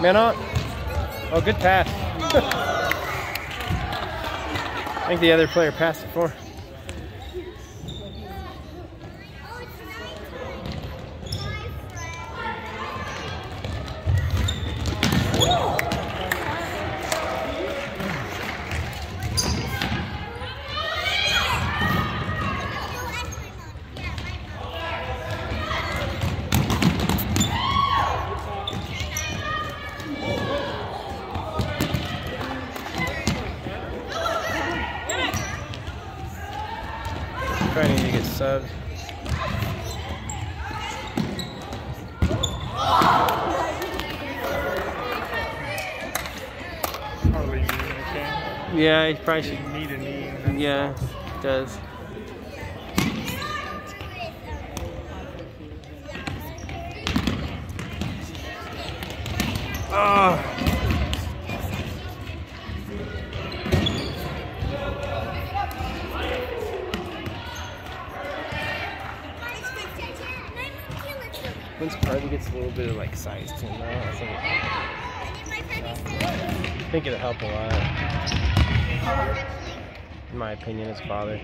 Man on. Oh, good pass. I think the other player passed it for. Probably need to get subbed. Yeah, he probably should. Need a knee. Yeah, it does. Oh. Once Carly gets a little bit of like size to him, I think, I think it'll help a lot. In my opinion, a father.